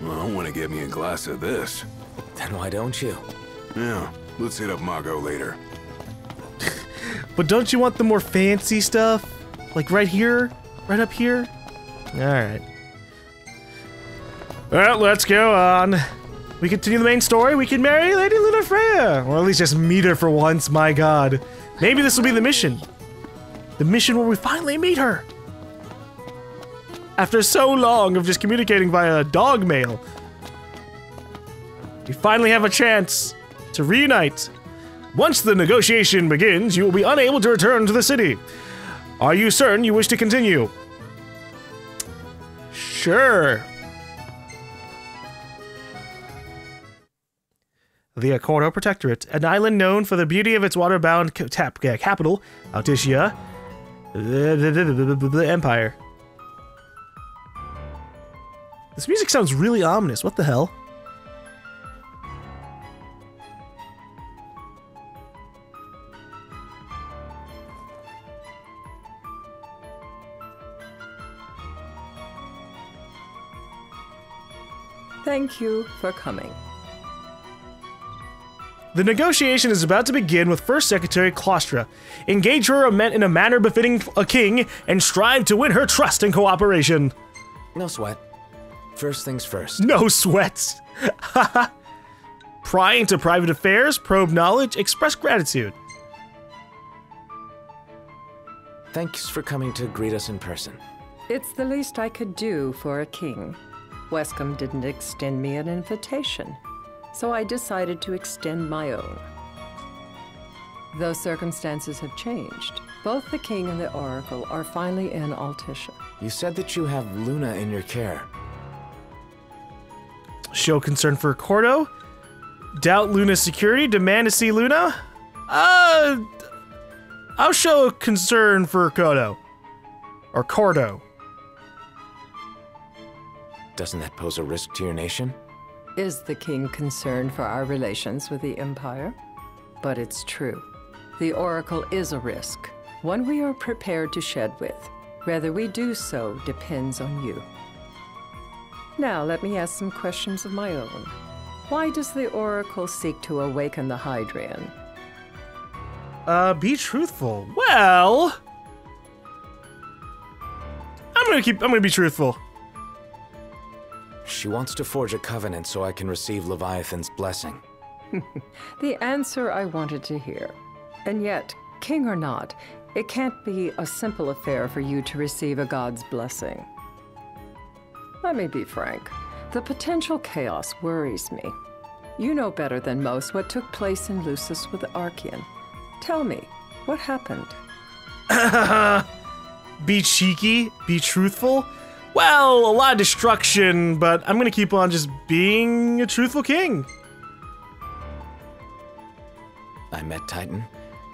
Well, I want to get me a glass of this. Then why don't you? Yeah, let's hit up Maagho later. But don't you want the more fancy stuff? Like right here? Right up here? Alright. Well, let's go on. We continue the main story. We can marry Lady Lunafreya. Or at least just meet her for once, my god. Maybe this will be the mission. The mission where we finally meet her. After so long of just communicating via dog mail, we finally have a chance to reunite. Once the negotiation begins, you will be unable to return to the city. Are you certain you wish to continue? Sure. The Accordo Protectorate, an island known for the beauty of its water-bound ca- tap, uh, capital, the- the- the- the- the Empire. This music sounds really ominous. What the hell? Thank you for coming. The negotiation is about to begin with First Secretary Claustra. Engage her in a manner befitting a king and strive to win her trust and cooperation. No sweat. First things first. No sweats. Pry into private affairs, probe knowledge, express gratitude. Thanks for coming to greet us in person. It's the least I could do for a king. Wescom didn't extend me an invitation, so I decided to extend my own. Though circumstances have changed, both the king and the oracle are finally in Altissia. You said that you have Luna in your care. Show concern for Cordo. Doubt Luna's security. Demand to see Luna. Uh, I'll show concern for Kodo. Or Cordo. Doesn't that pose a risk to your nation? Is the king concerned for our relations with the Empire? But it's true. The Oracle is a risk, one we are prepared to shed with. Whether we do so depends on you. Now, let me ask some questions of my own. Why does the Oracle seek to awaken the Hydraean? Uh, be truthful. Well, I'm gonna keep. I'm gonna be truthful. She wants to forge a covenant so I can receive Leviathan's blessing. The answer I wanted to hear. And yet, king or not, it can't be a simple affair for you to receive a god's blessing. Let me be frank. The potential chaos worries me. You know better than most what took place in Lucis with Archaean. Tell me, what happened? Be cheeky. Be truthful. Well, a lot of destruction, but I'm gonna keep on just being a truthful king. I met Titan,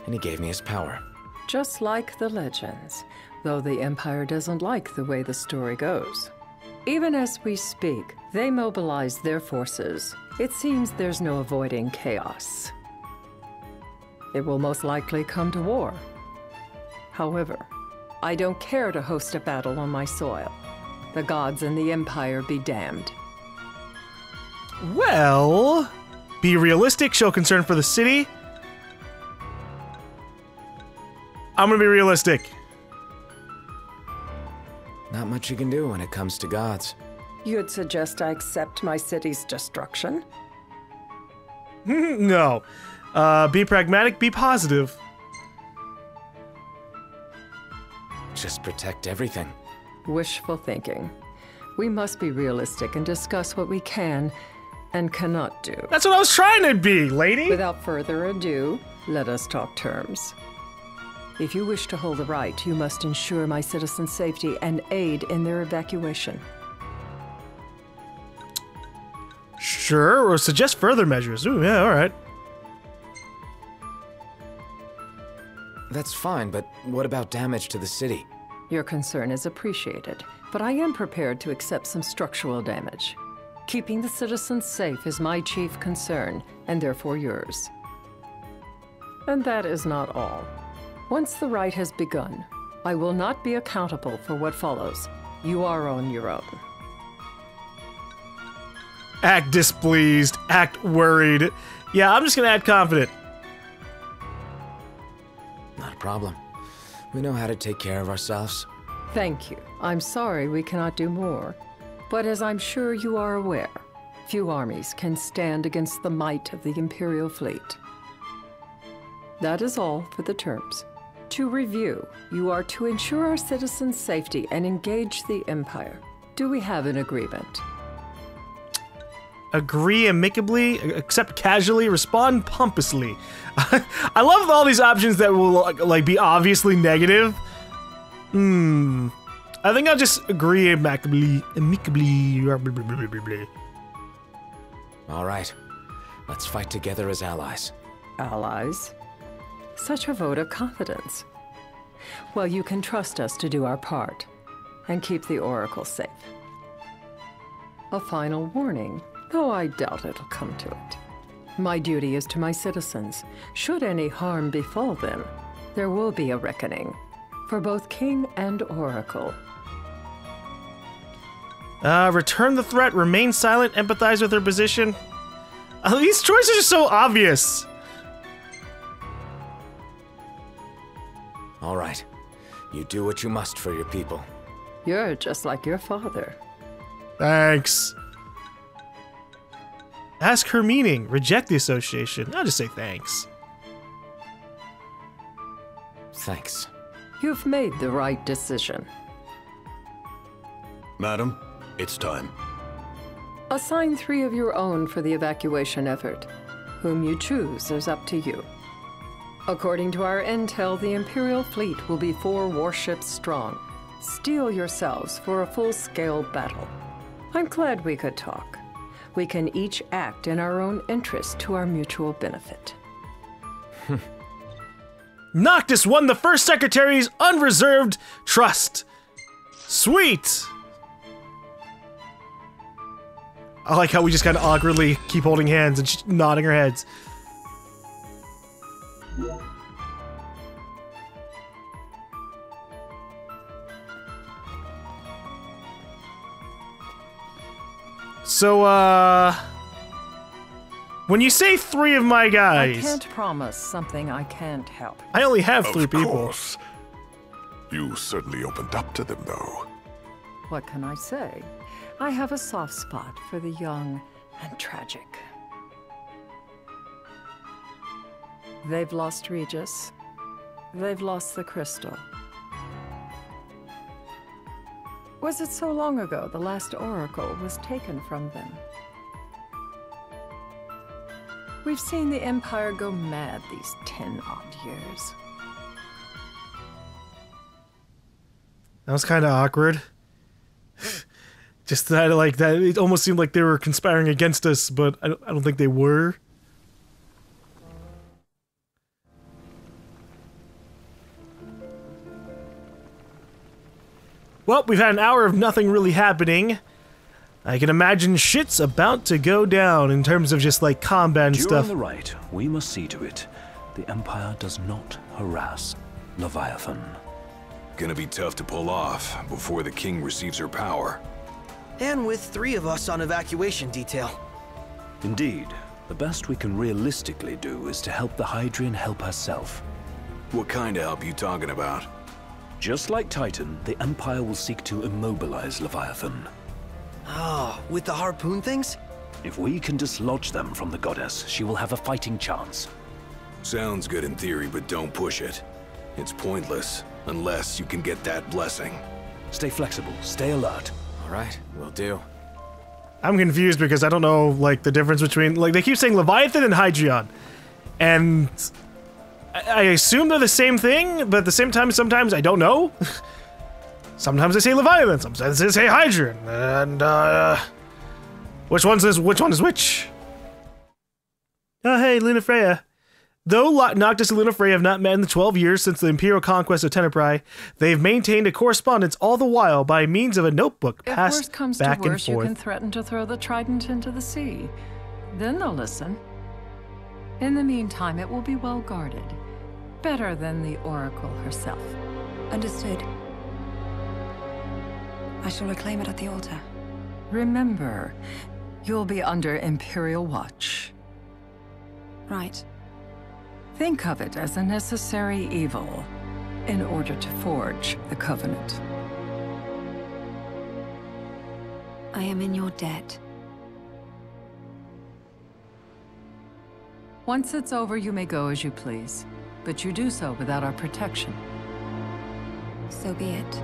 and he gave me his power. Just like the legends, though the Empire doesn't like the way the story goes. Even as we speak, they mobilize their forces. It seems there's no avoiding chaos. It will most likely come to war. However, I don't care to host a battle on my soil. The gods and the Empire be damned. Well, be realistic. Show concern for the city. I'm gonna be realistic. Not much you can do when it comes to gods. You'd suggest I accept my city's destruction? no. Uh, be pragmatic. Be positive. Just protect everything. Wishful thinking. We must be realistic and discuss what we can and cannot do. That's what I was trying to be, lady. Without further ado, let us talk terms. If you wish to hold the right, you must ensure my citizens' safety and aid in their evacuation. Sure, or suggest further measures. Ooh, yeah, all right. That's fine, but what about damage to the city? Your concern is appreciated, but I am prepared to accept some structural damage. Keeping the citizens safe is my chief concern, and therefore yours. And that is not all. Once the rite has begun, I will not be accountable for what follows. You are on your own. act displeased, act worried. Yeah, I'm just gonna act confident. Not a problem. We know how to take care of ourselves. Thank you. I'm sorry we cannot do more. But as I'm sure you are aware, few armies can stand against the might of the Imperial fleet. That is all for the terms. To review, you are to ensure our citizens' safety and engage the Empire. Do we have an agreement? Agree amicably, accept casually, respond pompously. I love all these options that will like be obviously negative. Hmm. I think I'll just agree amicably. Amicably. All right. Let's fight together as allies. Allies? Such a vote of confidence. Well, you can trust us to do our part and keep the Oracle safe. A final warning, though I doubt it'll come to it. My duty is to my citizens. Should any harm befall them, there will be a reckoning for both King and Oracle. Uh, return the threat, remain silent, empathize with her position. Uh, these choices are so obvious. All right. You do what you must for your people. You're just like your father. Thanks. Ask her meaning. Reject the association. I'll just say thanks. Thanks. You've made the right decision. Madam, it's time. Assign three of your own for the evacuation effort. Whom you choose is up to you. According to our intel, the Imperial fleet will be four warships strong. Steel yourselves for a full-scale battle. I'm glad we could talk. We can each act in our own interest to our mutual benefit. Noctis won the first secretary's unreserved trust. Sweet. I like how we just kind of awkwardly keep holding hands and nodding our heads. So, uh... When you say three of my guys... I can't promise something I can't help. I only have three of people. Course. You certainly opened up to them, though. What can I say? I have a soft spot for the young and tragic. They've lost Regis. They've lost the crystal. Was it so long ago the last oracle was taken from them? We've seen the Empire go mad these ten odd years. That was kind of awkward. Just that, like that, it almost seemed like they were conspiring against us, but I don't, I don't think they were. Well, we've had an hour of nothing really happening. I can imagine shit's about to go down in terms of just like combat and You're stuff. on the right. We must see to it. The Empire does not harass Leviathan. Gonna be tough to pull off before the king receives her power. And with three of us on evacuation detail. Indeed, the best we can realistically do is to help the Hydraean help herself. What kind of help you talking about? Just like Titan, the Empire will seek to immobilize Leviathan. Oh, with the harpoon things? If we can dislodge them from the goddess, she will have a fighting chance. Sounds good in theory, but don't push it. It's pointless, unless you can get that blessing. Stay flexible, stay alert. All right, will do. I'm confused because I don't know like the difference between like they keep saying Leviathan and Hydraean, and I, I assume they're the same thing, but at the same time, sometimes I don't know. sometimes they say Leviathan, sometimes they say Hydraean, and uh, which one's this? Which one is which? Oh hey, Lunafreya. Though Noctis and Lunafrey have not met in the 12 years since the Imperial conquest of Tenebrae, they've maintained a correspondence all the while by means of a notebook If passed worse comes back to worse, and you can threaten to throw the trident into the sea. Then they'll listen. In the meantime, it will be well guarded. Better than the Oracle herself. Understood. I shall reclaim it at the altar. Remember, You'll be under Imperial watch. Right. Think of it as a necessary evil in order to forge the Covenant. I am in your debt. Once it's over, you may go as you please, but you do so without our protection. So be it.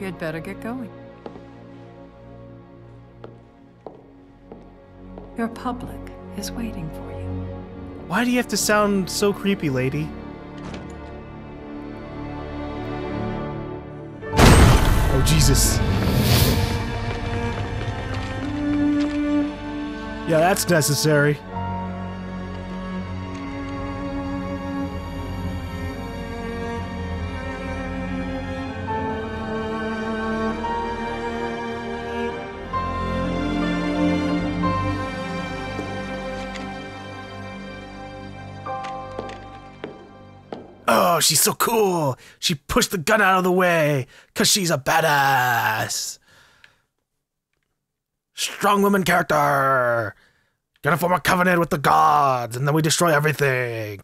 You'd better get going. Your public is waiting for you. Why do you have to sound so creepy, lady? Oh, Jesus. Yeah, that's necessary. Oh, she's so cool. She pushed the gun out of the way because she's a badass. Strong woman character. Gonna form a covenant with the gods, and then we destroy everything.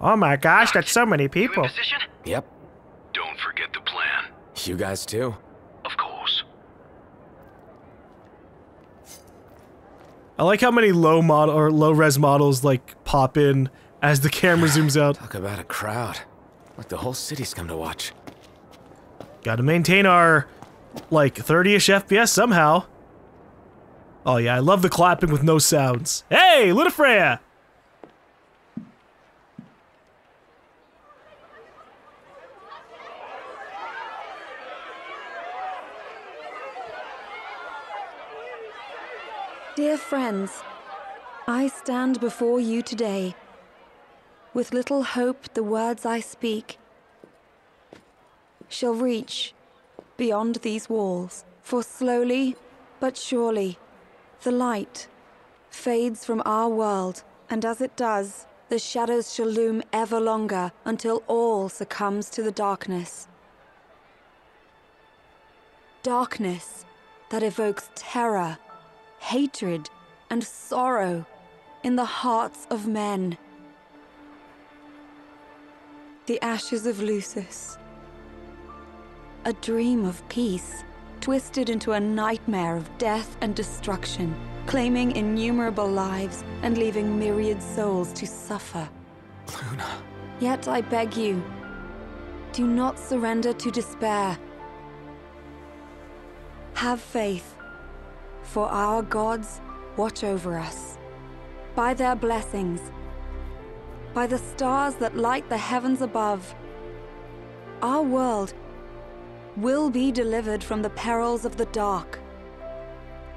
Oh my gosh, that's so many people. Yep. Don't forget the plan. You guys too. Of course. I like how many low model or low res models like pop in as the camera zooms out. Talk about a crowd. Like the whole city's come to watch. Gotta maintain our like 30-ish FPS somehow. Oh yeah, I love the clapping with no sounds. Hey, Ludifreya! Dear friends, I stand before you today. With little hope, the words I speak shall reach beyond these walls. For slowly but surely, the light fades from our world, and as it does, the shadows shall loom ever longer until all succumbs to the darkness. Darkness that evokes terror, hatred, and sorrow in the hearts of men. The ashes of Lucis. A dream of peace, twisted into a nightmare of death and destruction, claiming innumerable lives and leaving myriad souls to suffer. Luna. Yet I beg you, do not surrender to despair. Have faith, for our gods watch over us. By their blessings, by the stars that light the heavens above, our world will be delivered from the perils of the dark.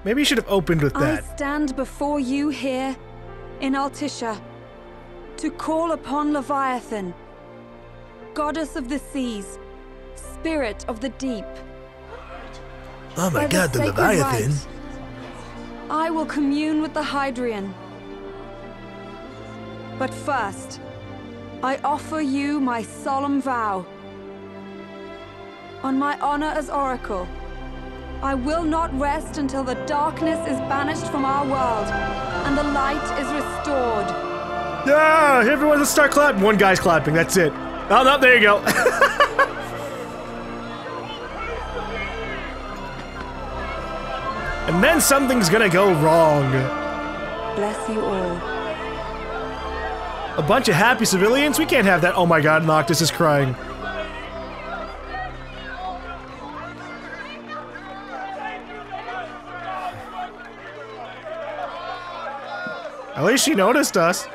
Maybe you should have opened with that. I stand before you here in Altissia to call upon Leviathan, goddess of the seas, spirit of the deep. Oh my By god, the sacred Leviathan. rite, I will commune with the Hydraean. But first, I offer you my solemn vow. On my honor as Oracle, I will not rest until the darkness is banished from our world and the light is restored. Yeah, everyone let's start clapping. One guy's clapping, that's it. Oh, no, there you go. and then something's gonna go wrong. Bless you all. A bunch of happy civilians? We can't have that. Oh my god, Noctis is crying. At least she noticed us.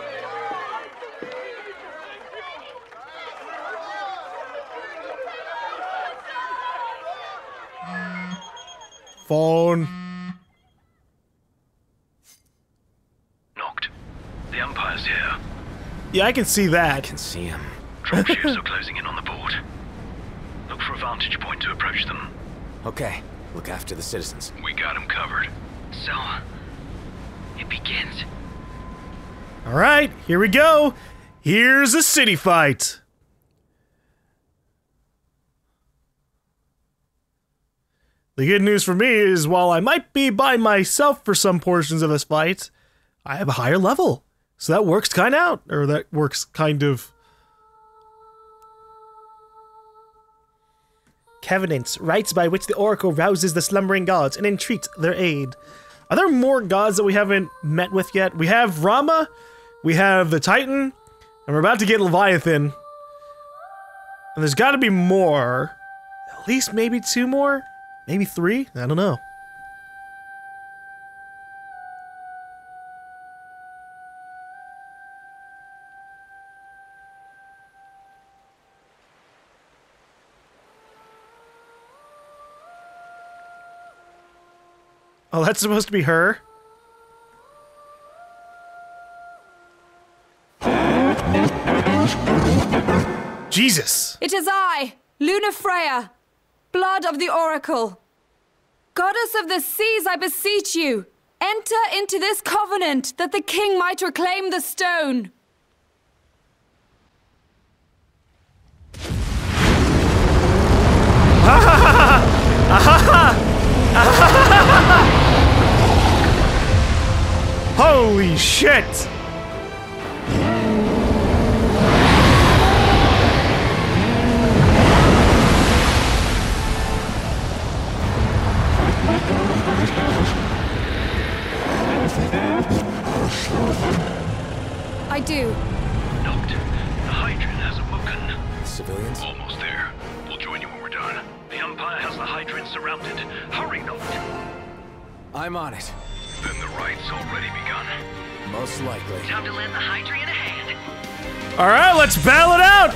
Phone. Yeah, I can see that. I can see him. Dropships are closing in on the board. Look for a vantage point to approach them. Okay. Look after the citizens. We got them covered. So, it begins. All right, here we go. Here's a city fight. The good news for me is while I might be by myself for some portions of this fight, I have a higher level. So that works kind out. Or that works kind of. Covenants, rites by which the Oracle rouses the slumbering gods and entreats their aid. Are there more gods that we haven't met with yet? We have Ramuh, we have the Titan, and we're about to get Leviathan. And there's got to be more. At least maybe two more? Maybe three? I don't know. Oh, that's supposed to be her? Jesus! It is I, Lunafreya, blood of the Oracle. Goddess of the seas, I beseech you, enter into this covenant that the king might reclaim the stone. Holy shit! I do. Noct, the Hydraean has awoken. Civilians? Almost there. We'll join you when we're done. The Empire has the Hydraean surrounded. Hurry, Noct. I'm on it. Then the right's already begun. Most likely. Time to lend the Hydraean a hand. Alright, let's battle it out!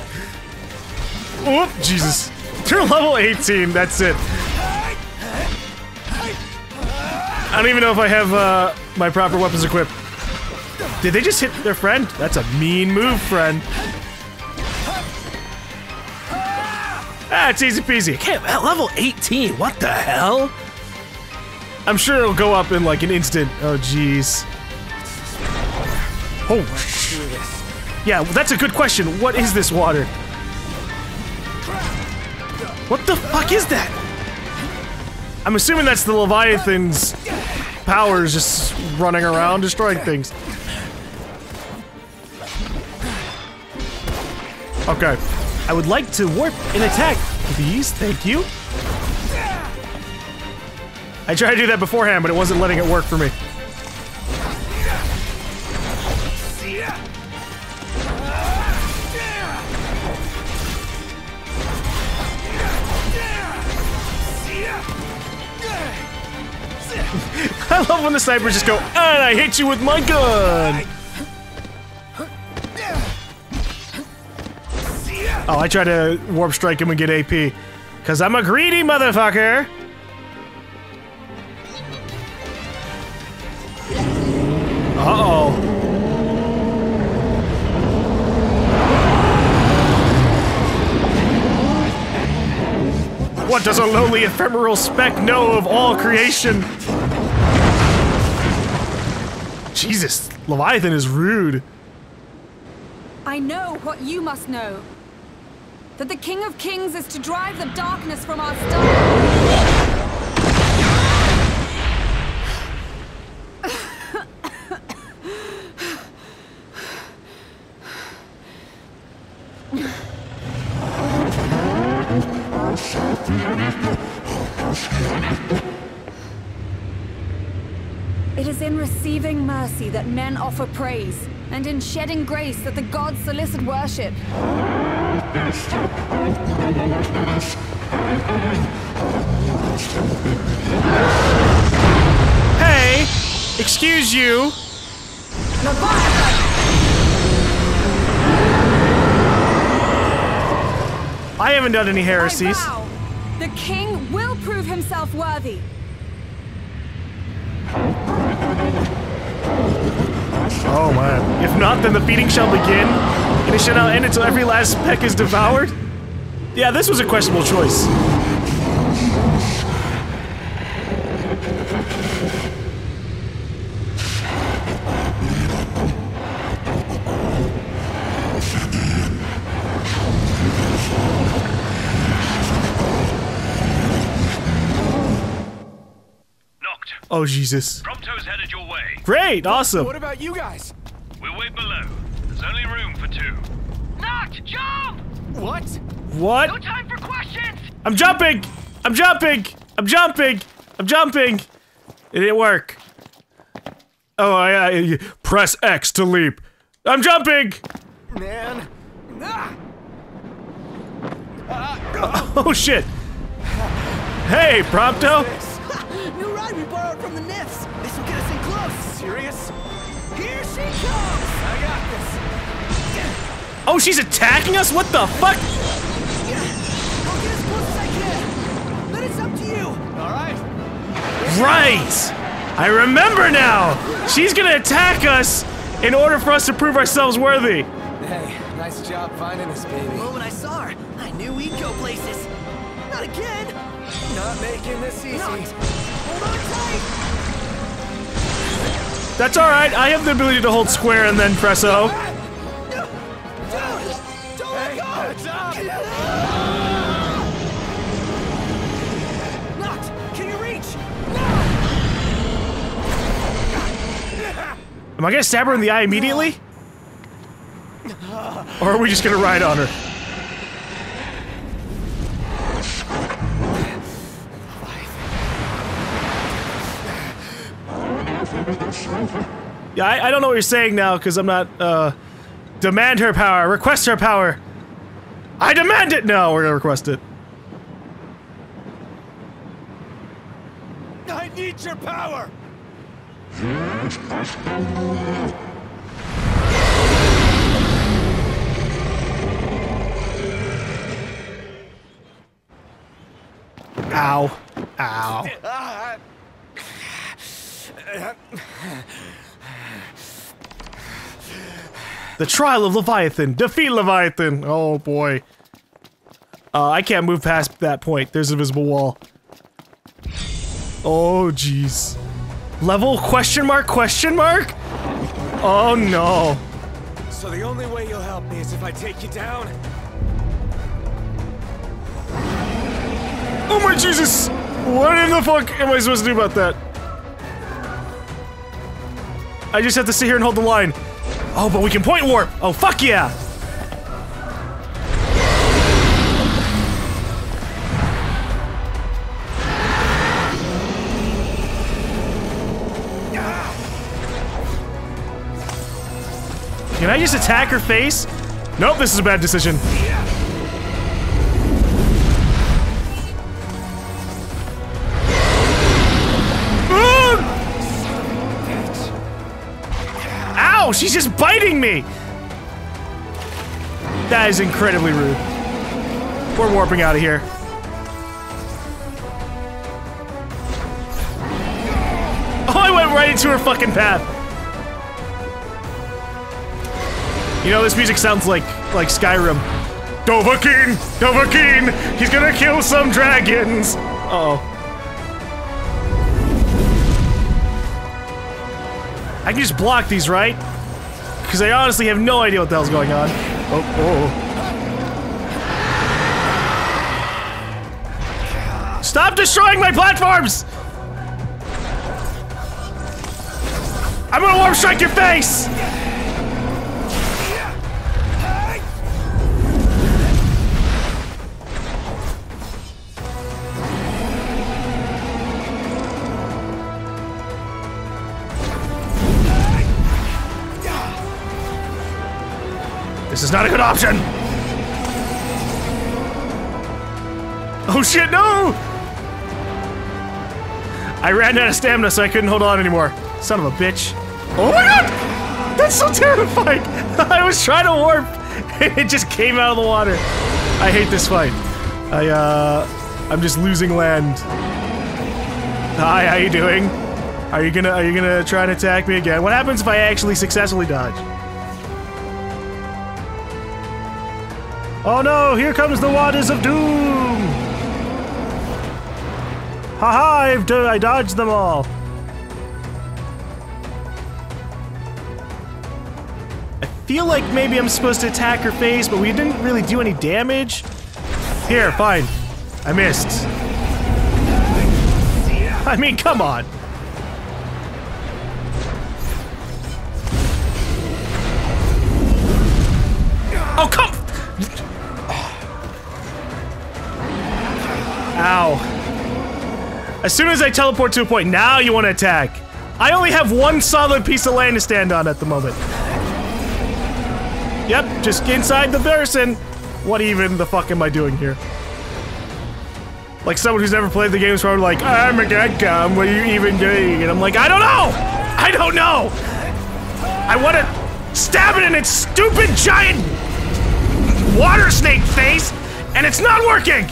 Whoop, Jesus. They're level 18, that's it. I don't even know if I have uh, my proper weapons equipped. Did they just hit their friend? That's a mean move, friend. Ah, it's easy peasy. I can't, at level 18, what the hell? I'm sure it'll go up in like an instant. Oh, jeez. Oh, yeah, that's a good question. What is this water? What the fuck is that? I'm assuming that's the Leviathan's powers just running around destroying things. Okay. I would like to warp and attack, please. Thank you. I tried to do that beforehand, but it wasn't letting it work for me. I love when the snipers just go, and I hit you with my gun! Oh, I try to warp strike him and get AP. Cause I'm a greedy motherfucker! Uh-oh. What does a lowly ephemeral speck know of all creation? Jesus, Leviathan is rude. I know what you must know. That the King of Kings is to drive the darkness from our star. Mercy that men offer praise, and in shedding grace that the gods solicit worship. Hey! Excuse you! I haven't done any heresies. the king will prove himself worthy. Oh man. If not, then the beating shall begin, and it shall not end until every last peck is devoured? Yeah, this was a questionable choice. Oh, Jesus. Prompto's headed your way. Great, awesome. What about you guys? We'll wait below. There's only room for two. Not jump! What? What? No time for questions! I'm jumping! I'm jumping! I'm jumping! I'm jumping! It didn't work. Oh, I, I press X to leap. I'm jumping! Man. Ah! Oh shit! Hey, Prompto! New ride we borrowed from the Nifs. Serious? Here she comes. I got this. Oh, she's attacking us? What the fuck? I'll get as close as I can. Then it's up to you. All right. Right! I remember now! She's gonna attack us in order for us to prove ourselves worthy. Hey, nice job finding us, baby. The moment I saw her, I knew we'd go places. Not again. Not making this easy. Not. Hold on tight. That's alright, I have the ability to hold square and then press O. Am I gonna stab her in the eye immediately? Or are we just gonna ride on her? Yeah, I, I don't know what you're saying now because I'm not, uh. Demand her power, request her power. I demand it! No, we're gonna request it. I need your power. Ow. Ow. The trial of Leviathan. Defeat Leviathan. Oh boy. Uh, I can't move past that point. There's a visible wall. Oh jeez. Level question mark question mark? Oh no. so the only way you'll help me is if I take you down. Oh my Jesus! What in the fuck am I supposed to do about that? I just have to sit here and hold the line. Oh, but we can point warp! Oh, fuck yeah! Can I just attack her face? Nope, this is a bad decision. She's just biting me! That is incredibly rude. We're warping out of here. Oh, I went right into her fucking path. You know, this music sounds like like Skyrim. Dovahkiin! Dovahkiin! He's gonna kill some dragons! Uh oh. I can just block these, right? Because I honestly have no idea what the hell's going on. Oh, oh. Stop destroying my platforms! I'm gonna warp strike your face! Not a good option! Oh shit, no! I ran out of stamina, so I couldn't hold on anymore. Son of a bitch. Oh my god! That's so terrifying! I was trying to warp, it just came out of the water. I hate this fight. I, uh... I'm just losing land. Hi, how you doing? Are you gonna, are you gonna try and attack me again? What happens if I actually successfully dodge? Oh no, here comes the waters of doom! Haha, I've do I dodged them all. I feel like maybe I'm supposed to attack her face, but we didn't really do any damage. Here, fine. I missed. I mean, come on. As soon as I teleport to a point, now you want to attack. I only have one solid piece of land to stand on at the moment. Yep, just inside the garrison. What even the fuck am I doing here? Like someone who's never played the games probably like, I'm a Gagcom, what are you even doing? And I'm like, I don't know! I don't know! I want to stab it in its stupid giant water snake face, and it's not working!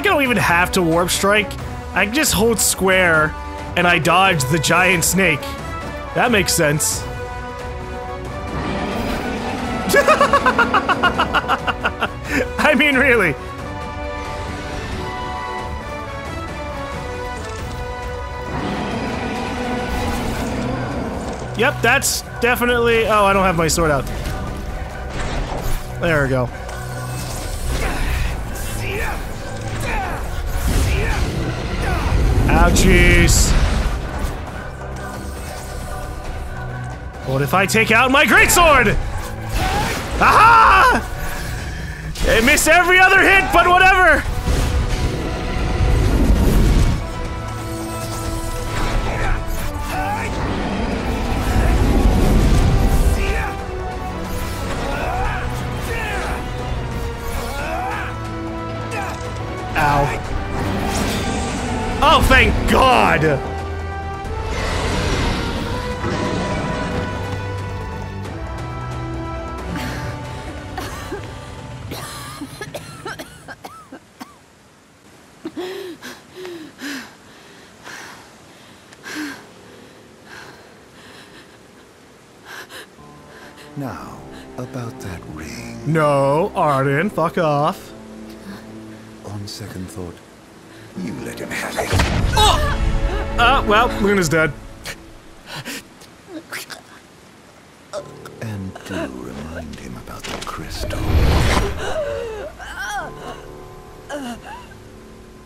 Like I don't even have to warp strike. I can just hold square and I dodge the giant snake. That makes sense. I mean, really. Yep, that's definitely... Oh, I don't have my sword out. There we go. Ouchies. What if I take out my greatsword? Aha! They miss every other hit, but whatever. God! Now, about that ring. No, Ardyn, fuck off. On second thought, Uh, well, Luna's dead. And do remind him about the crystal.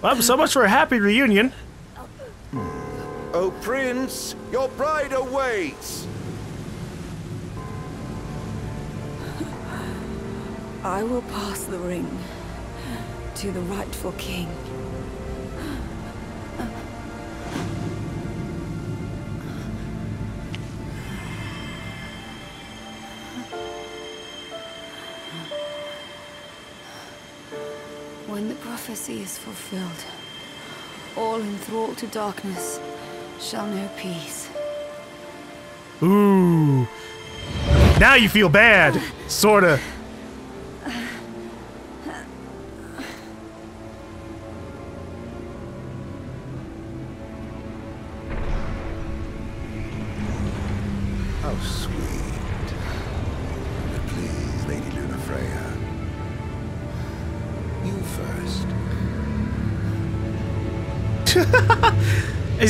Well, so much for a happy reunion. Oh, Prince, your bride awaits. I will pass the ring to the rightful king. Prophecy is fulfilled, all enthralled to darkness shall know peace. Ooh. Now you feel bad. Sorta.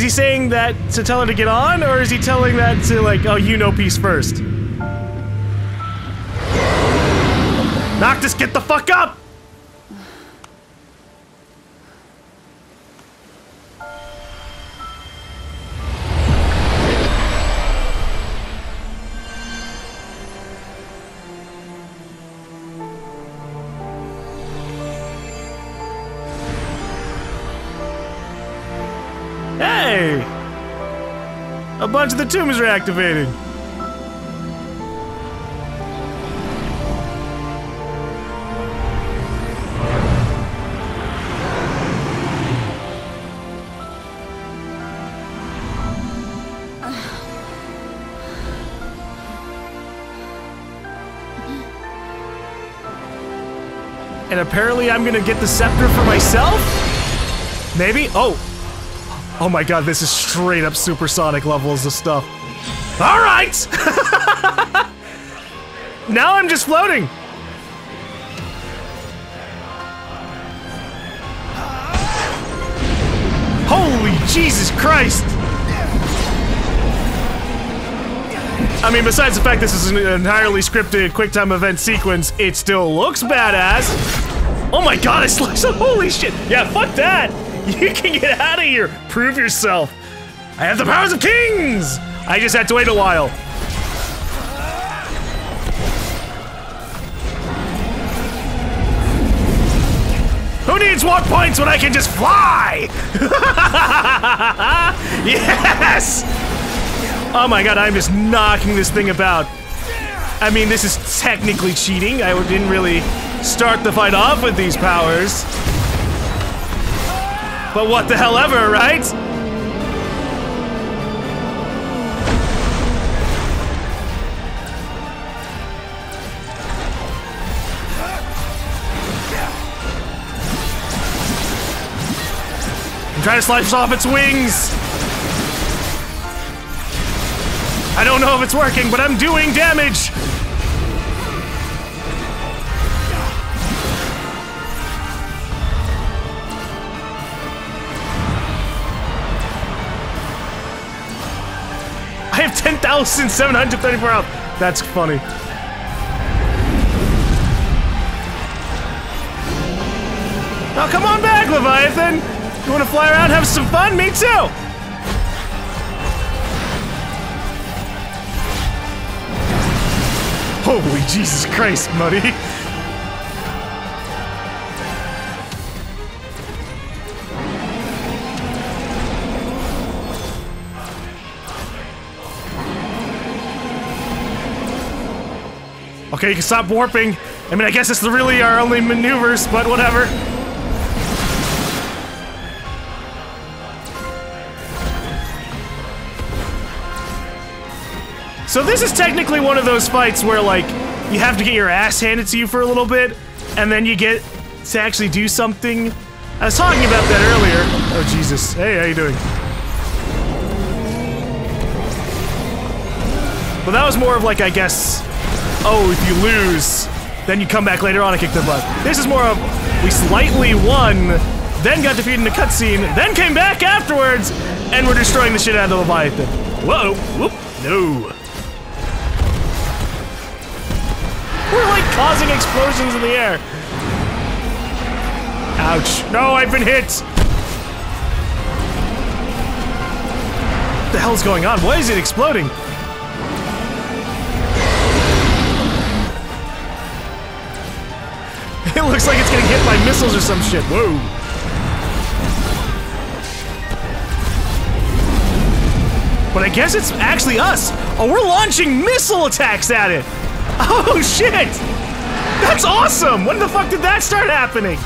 He saying that to tell her to get on, or is he telling that to, like, oh, you know peace first? Noctis, get the fuck up! Bunch of the tombs are activating. And apparently I'm gonna get the scepter for myself? Maybe? Oh. Oh my god, this is straight up supersonic levels of stuff. Alright! now I'm just floating! Holy Jesus Christ! I mean, besides the fact this is an entirely scripted QuickTime event sequence, it still looks badass. Oh my god, I sliced Holy shit! Yeah, fuck that! You can get out of here! Prove yourself! I have the powers of kings! I just had to wait a while. Who needs walk points when I can just fly? yes! Oh my god, I'm just knocking this thing about. I mean, this is technically cheating. I didn't really start the fight off with these powers. But what the hell ever, right? Trying to slice off its wings. I don't know if it's working, but I'm doing damage. 10,734 health. That's funny. Now come on back, Leviathan! You wanna fly around, have some fun? Me too! Holy Jesus Christ, Muddy! Okay, you can stop warping. I mean, I guess it's really our only maneuvers, but whatever. So this is technically one of those fights where, like, you have to get your ass handed to you for a little bit, and then you get to actually do something. I was talking about that earlier. Oh, Jesus. Hey, how you doing? But that was more of like, I guess, oh, if you lose, then you come back later on and kick their butt. This is more of, we slightly won, then got defeated in a cutscene, then came back afterwards, and we're destroying the shit out of the Leviathan. Whoa, whoop, no. We're like causing explosions in the air. Ouch. No, I've been hit. What the hell's going on? Why is it exploding? It looks like it's getting hit by missiles or some shit. Whoa. But I guess it's actually us. Oh, we're launching missile attacks at it. Oh, shit. That's awesome. When the fuck did that start happening?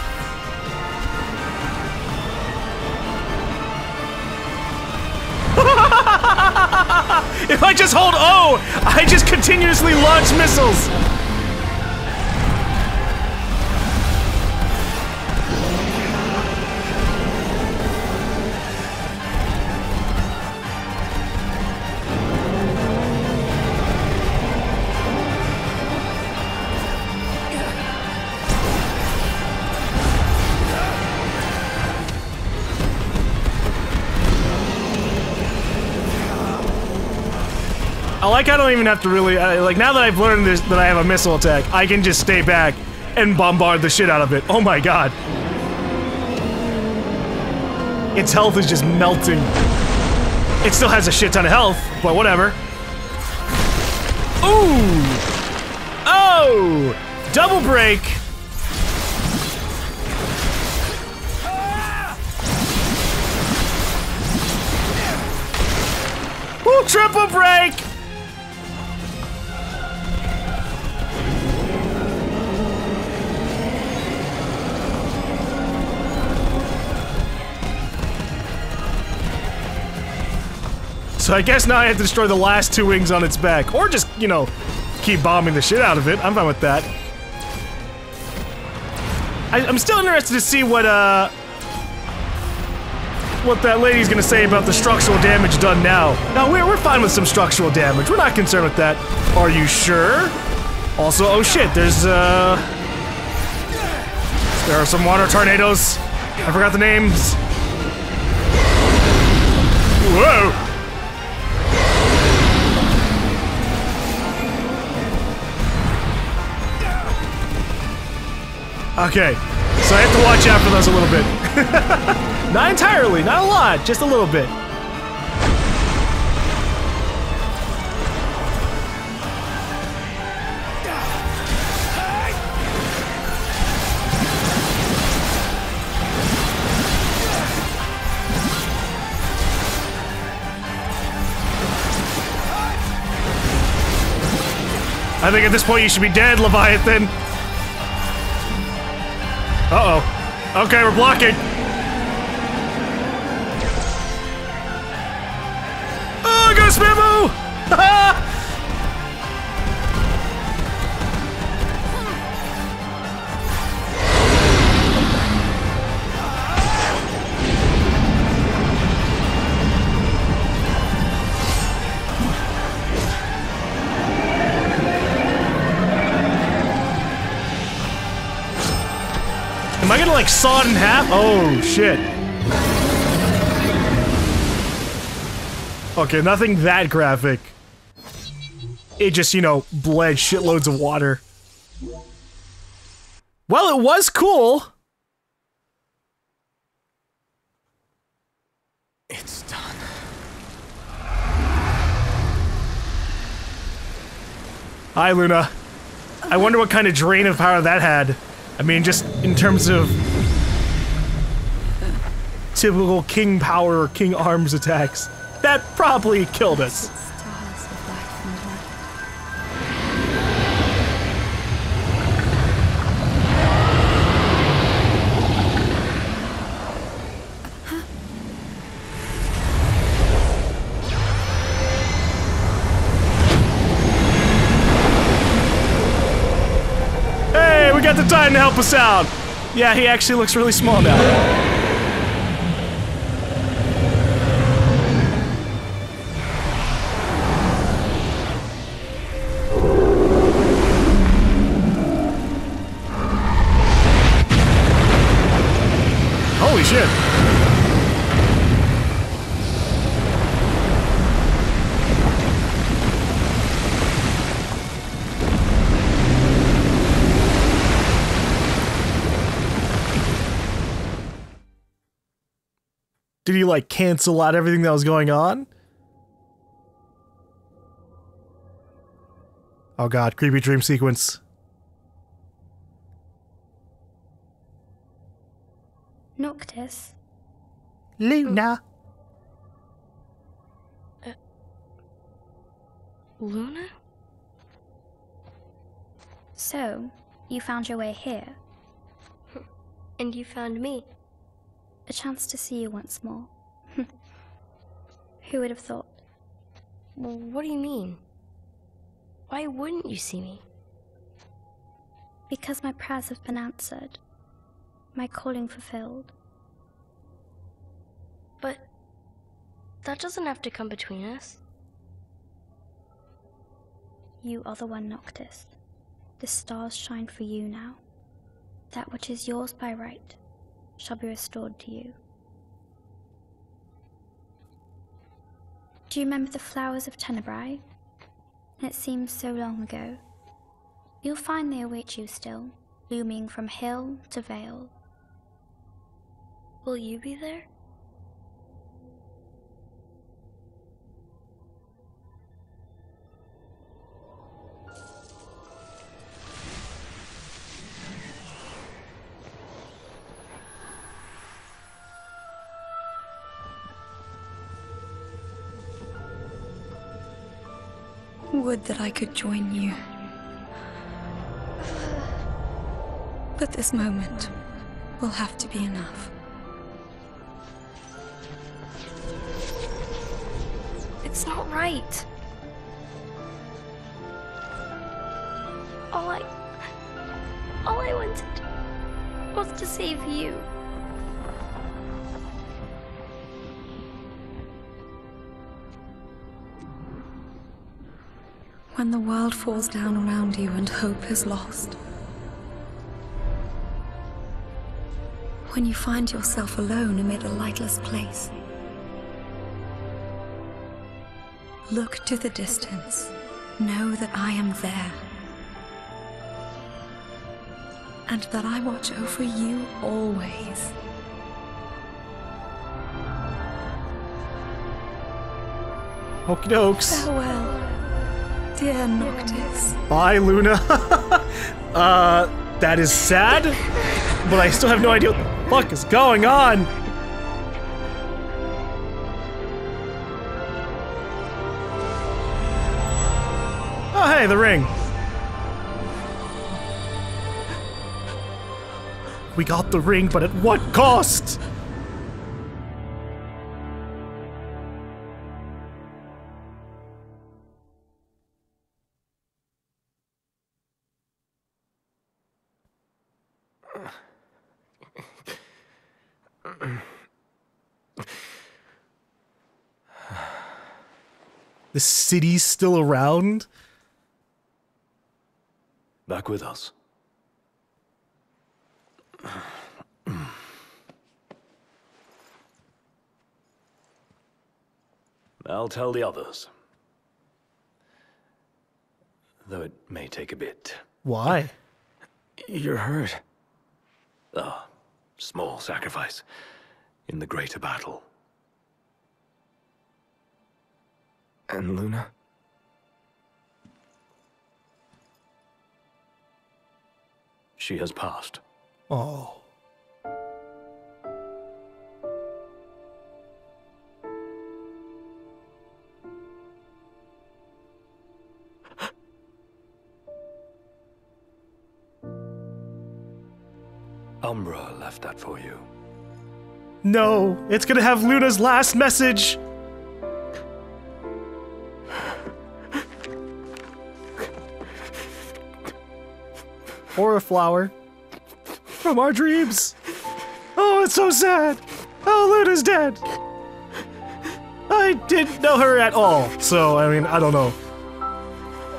if I just hold O, I just continuously launch missiles. I like I don't even have to really I, like now that I've learned this that I have a missile attack, I can just stay back and bombard the shit out of it. Oh my god. Its health is just melting. It still has a shit ton of health, but whatever. Ooh! Oh! Double break! Ooh, triple break! So I guess now I have to destroy the last two wings on its back. Or just, you know, keep bombing the shit out of it. I'm fine with that. I, am still interested to see what, uh... What that lady's gonna say about the structural damage done now. No, we're, we're fine with some structural damage. We're not concerned with that. Are you sure? Also, oh shit, there's, uh... There are some water tornadoes. I forgot the names. Whoa! Okay, so I have to watch out for those a little bit. not entirely, not a lot, just a little bit. I think at this point you should be dead, Leviathan. Uh-oh. Okay, we're blocking. Like saw in half? Oh shit. Okay, nothing that graphic. It just, you know, bled shitloads of water. Well, it was cool. It's done. Hi, Luna. I wonder what kind of drain of power that had. I mean, just in terms of typical king power or king arms attacks. That probably killed us. Help us out. Yeah, he actually looks really small now. Did he like cancel out everything that was going on? Oh god, creepy dream sequence. Noctis, Luna. Oh. Uh, Luna? So, you found your way here. And you found me. A chance to see you once more. Who would have thought? Well, what do you mean? Why wouldn't you see me? Because my prayers have been answered. My calling fulfilled. But that doesn't have to come between us. You are the one, Noctis. The stars shine for you now. That which is yours by right shall be restored to you. Do you remember the flowers of Tenebrae? It seems so long ago. You'll find they await you still, blooming from hill to vale. Will you be there? Would that I could join you. But this moment will have to be enough. It's not right. All I. All I wanted was to save you. When the world falls down around you and hope is lost. When you find yourself alone amid a lightless place. Look to the distance. Know that I am there. And that I watch over you always. Okie dokes. Farewell, Dear Noctis. Bye, Luna. uh, that is sad, but I still have no idea what the fuck is going on. Oh, hey, the ring. We got the ring, but at what cost? The city's still around? Back with us. I'll tell the others. Though it may take a bit. Why? You're hurt. Ah, small sacrifice in the greater battle. And Luna? She has passed. Oh. Umbra left that for you. No, it's gonna have Luna's last message. Or a flower from our dreams. Oh, it's so sad. Oh, Luna's dead. I didn't know her at all, so I mean, I don't know.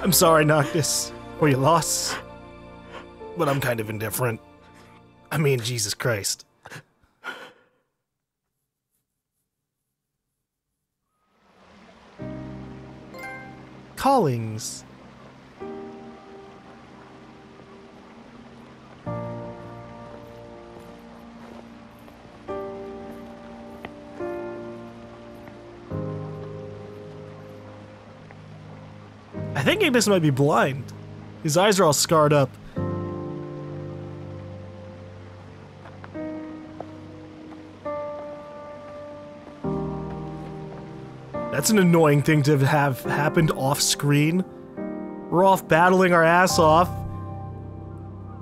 I'm sorry, Noctis, for your loss, but I'm kind of indifferent. I mean, Jesus Christ. Callings. I think Ignis might be blind. His eyes are all scarred up. That's an annoying thing to have happened off screen. We're off battling our ass off.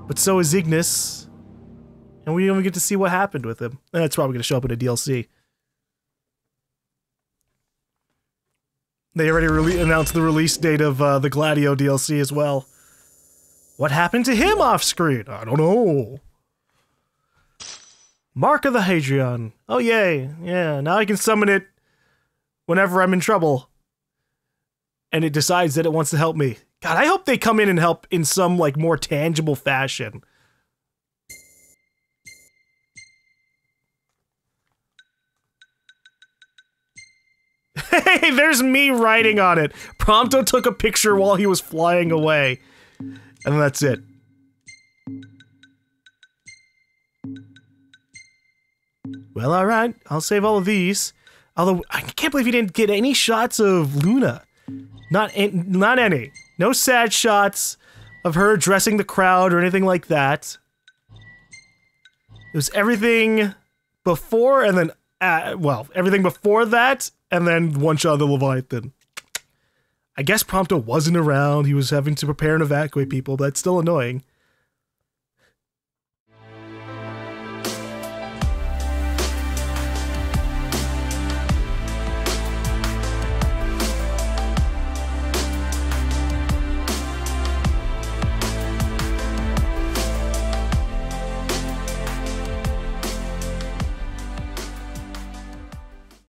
But so is Ignis. And we don't even get to see what happened with him. That's probably going to show up in a DLC. They already rele- announced the release date of uh, the Gladio DLC as well. What happened to him off screen? I don't know. Mark of the Hydraean. Oh, yay. Yeah, now I can summon it whenever I'm in trouble. And it decides that it wants to help me. God, I hope they come in and help in some like more tangible fashion. Hey, there's me writing on it. Prompto took a picture while he was flying away. And that's it. Well, alright. I'll save all of these. Although, I can't believe you didn't get any shots of Luna. Not, not any. No sad shots of her addressing the crowd or anything like that. It was everything before and then, uh, well, everything before that and then one shot of the Leviathan. I guess Prompto wasn't around. He was having to prepare and evacuate people, but that's still annoying.